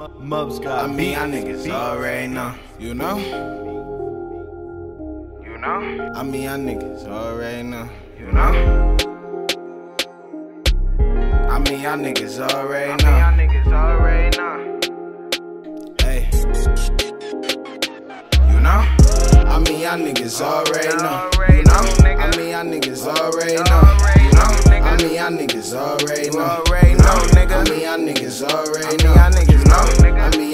Mubs got I mean, y'all niggas already know. You know? You know? I mean, y'all niggas already know. You know? I mean, y'all niggas already I mean, y'all know. niggas already know. Hey. You know? I mean, y'all niggas already know. You know? I mean, y'all niggas already know. You know? I mean, y'all niggas already know. already know. I mean, y'all niggas already know.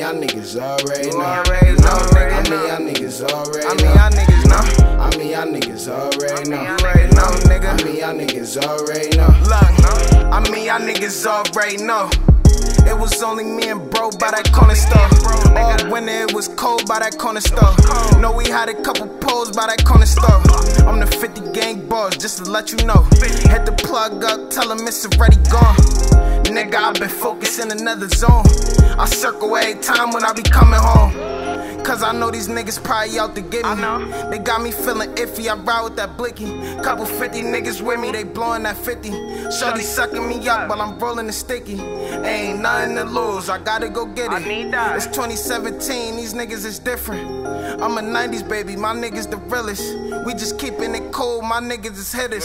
Y'all niggas already know. already know, nigga. I mean, y'all niggas already I know. mean, y'all niggas know. I mean, y'all niggas already know. Already know, nigga. I mean, y'all niggas already know. Look, I mean, y'all niggas already know. It was only me and bro by that corner store. All winter it was cold by that corner store. Know we had a couple poles by that corner store. I'm the 50 gang boss, just to let you know. Hit the plug up, tell him it's already gone. Nigga, i been focused in another zone. I circle every time when I be coming home. Cause I know these niggas probably out to get me. They got me feeling iffy, I ride with that blicky. Couple 50 niggas with me, they blowing that 50. Shorty sucking me up while I'm rolling the sticky. Ain't nothing to lose, I gotta go get it. It's 2017, these niggas is different. I'm a 90s baby, my niggas the realest. We just keeping it cold, my niggas is hitters.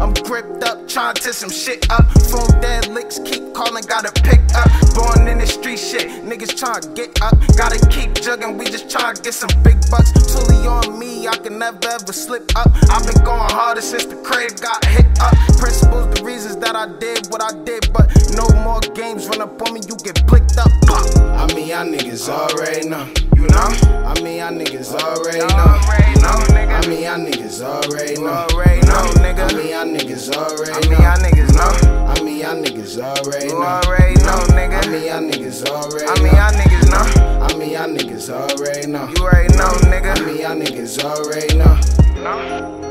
I'm gripped up, trying to some shit up. Phone dead licks, keep calling, gotta pick up. Born in the street shit, niggas trying to get up. Gotta keep jugging, we just trying to get some big bucks. Fully on me, I can never ever slip up. I've been going harder since the crib got hit up. Principles, the reasons that I did what I did, but no more games run up on me, you get blicked up. I mean, y'all niggas already know. You know? I mean, y'all niggas already know. Already You know. I mean, y'all niggas already know. already know, nigga. I mean, y'all niggas I already mean, know. y'all niggas know. I mean, y'all niggas already know. already know, nigga. I mean, y'all niggas already I mean, y'all niggas know. I mean, y'all niggas already know. You already know, nigga. I mean, y'all niggas already know. You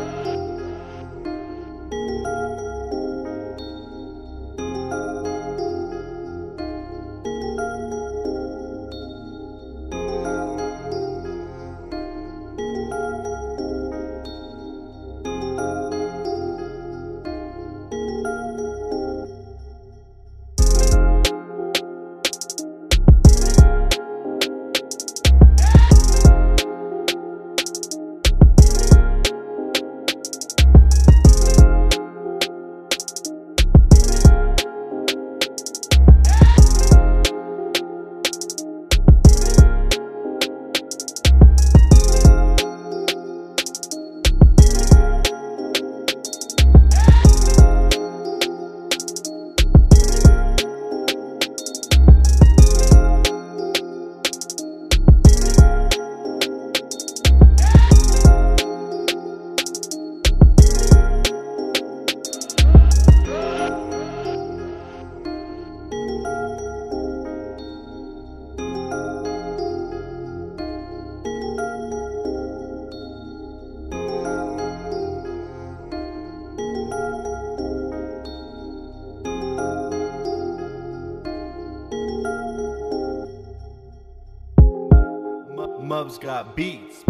Mubs got beats.